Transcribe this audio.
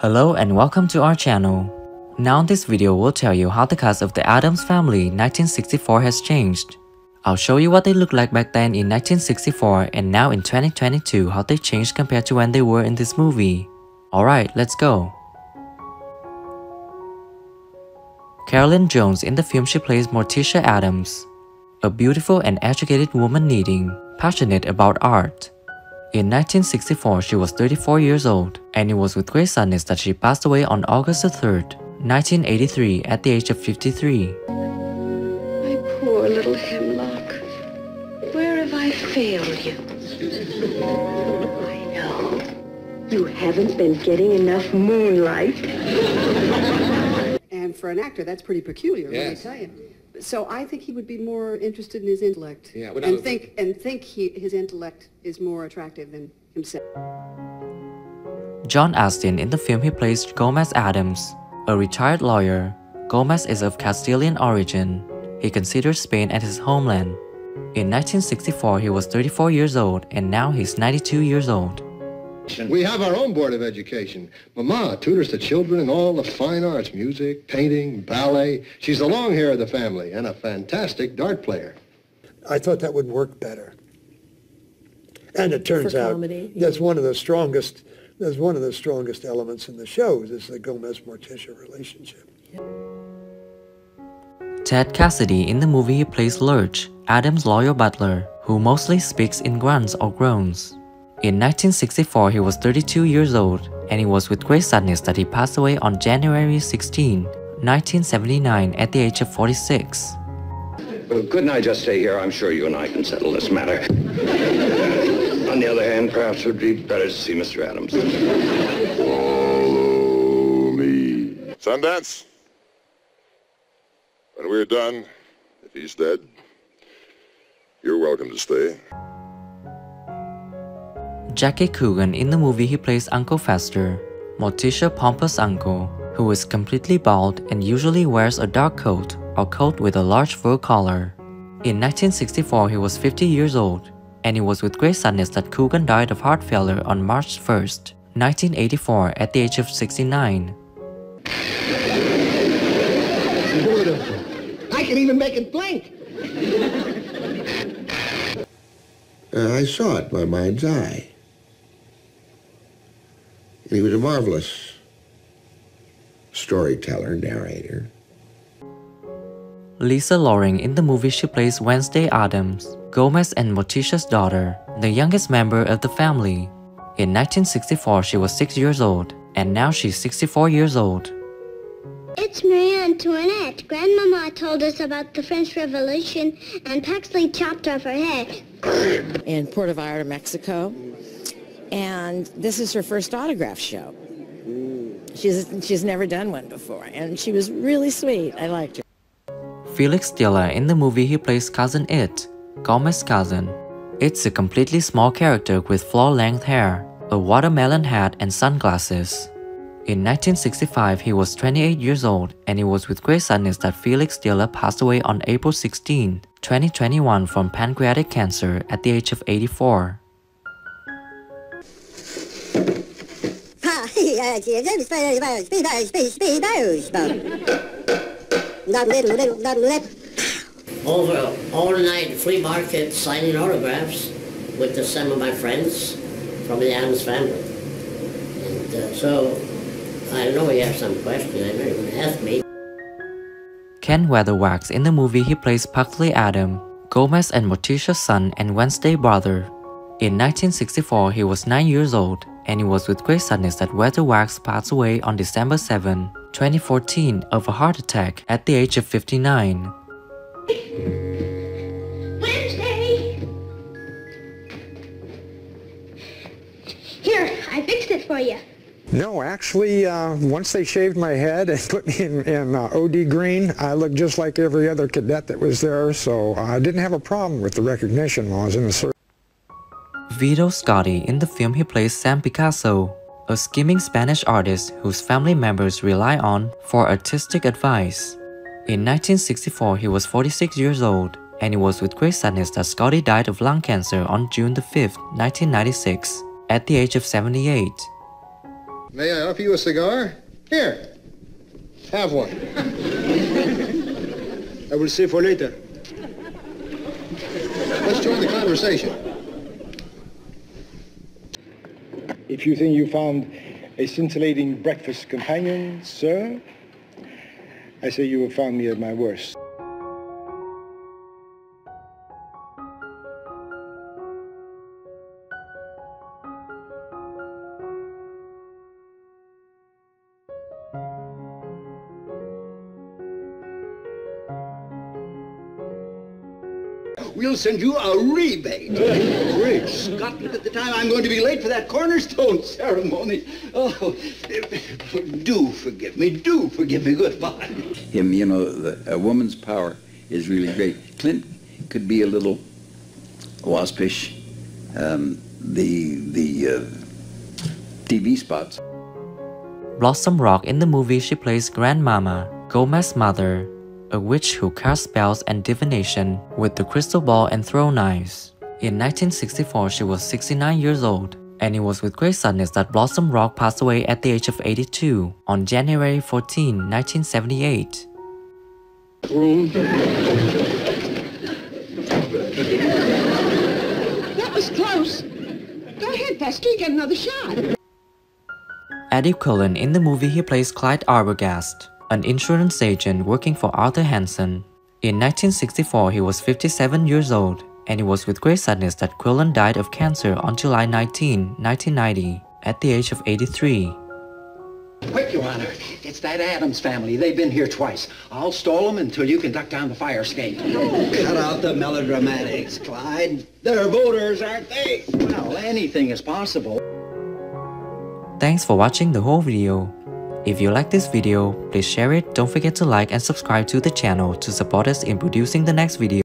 Hello and welcome to our channel. Now this video will tell you how the cast of The Addams Family 1964 has changed. I'll show you what they looked like back then in 1964 and now in 2022 how they changed compared to when they were in this movie. Alright, let's go. Carolyn Jones in the film she plays Morticia Addams, a beautiful and educated woman needing, passionate about art. In 1964, she was 34 years old, and it was with great sadness that she passed away on August 3, 1983, at the age of 53. My poor little hemlock. Where have I failed you? I know. You haven't been getting enough moonlight. And for an actor, that's pretty peculiar, Yes. let me tell you. So I think he would be more interested in his intellect. Yeah, well, and now- think and think he, his intellect is more attractive than himself. John Astin in the film he plays Gomez Addams, a retired lawyer. Gomez is of Castilian origin. He considers Spain as his homeland. In 1964, he was 34 years old, and now he's 92 years old. We have our own Board of Education. Mama tutors the children in all the fine arts, music, painting, ballet. She's the long hair of the family and a fantastic dart player. I thought that would work better. And it turns For out comedy, that's one of the strongest. That's one of the strongest elements in the shows is the Gomez Morticia relationship. Ted Cassidy in the movie plays Lurch, Adam's loyal butler, who mostly speaks in grunts or groans. In 1964, he was 32 years old, and it was with great sadness that he passed away on January 16, 1979, at the age of 46. Well, couldn't I just stay here? I'm sure you and I can settle this matter. On the other hand, perhaps it would be better to see Mr. Addams. Follow me. Sundance? When we're done, if he's dead, you're welcome to stay. Jackie Coogan in the movie he plays Uncle Fester, Morticia Pompous uncle, who is completely bald and usually wears a dark coat or coat with a large fur collar. In 1964, he was 50 years old, and it was with great sadness that Coogan died of heart failure on March 1st, 1984, at the age of 69. Beautiful. I can even make it blink. Uh, I saw it by mind's eye. And he was a marvelous storyteller, narrator. Lisa Loring in the movie she plays Wednesday Addams, Gomez and Morticia's daughter, the youngest member of the family. In 1964, she was 6 years old, and now she's 64 years old. It's Marie Antoinette. Grandmama told us about the French Revolution and Pugsley chopped off her head. in Puerto Vallarta, Mexico. And this is her first autograph show. She's, she's never done one before, and she was really sweet. I liked her. Felix Silla in the movie he plays Cousin Itt, Gomez's cousin. It's a completely small character with floor-length hair, a watermelon hat and sunglasses. In 1965, he was 28 years old, and it was with great sadness that Felix Silla passed away on April 16, 2021 from pancreatic cancer at the age of 84. Over all night flea market signing autographs with some of my friends from the Addams family. And uh, so, I know, you have some question, I know you're ask me. Ken Weatherwax in the movie he plays Pugsley Adam, Gomez and Morticia's son and Wednesday brother. In 1964, he was 9 years old, and it was with great sadness that Weatherwax passed away on December 7, 2014 of a heart attack at the age of 59. Wednesday! Here, I fixed it for you. No, actually, uh, once they shaved my head and put me in, in uh, OD green, I looked just like every other cadet that was there, so I didn't have a problem with the recognition while I was in the service. Vito Scotti in the film he plays Sam Picasso, a scheming Spanish artist whose family members rely on for artistic advice. In 1964, he was 46 years old, and it was with great sadness that Scotti died of lung cancer on June 5, 1996, at the age of 78. May I offer you a cigar? Here. Have one. I will save for later. Let's join the conversation. If you think you found a scintillating breakfast companion, sir, I say you have found me at my worst. We'll send you a rebate. Great Scotland, at the time I'm going to be late for that cornerstone ceremony. Oh, do forgive me, do forgive me. Goodbye. Him, you know, the, a woman's power is really great. Clint could be a little waspish. Um, the the uh, TV spots. Blossom Rock in the movie she plays Grandmama, Gomez's mother, a witch who cast spells and divination with the crystal ball and throw knives. In 1964, she was 69 years old, and it was with great sadness that Blossom Rock passed away at the age of 82 on January 14, 1978. That was close. Go ahead, Pastor, you get another shot. Eddie Quillan in the movie he plays Clyde Arbogast, an insurance agent working for Arthur Hansen. In 1964, he was 57 years old, and it was with great sadness that Quillan died of cancer on July 19, 1990, at the age of 83. Quick, Your Honor. It's that Adams family. They've been here twice. I'll stall them until you can duck down the fire escape. Cut out the melodramatics, Clyde. They're voters, aren't they? Well, anything is possible. Thanks for watching the whole video. If you like this video, please share it, don't forget to like and subscribe to the channel to support us in producing the next video.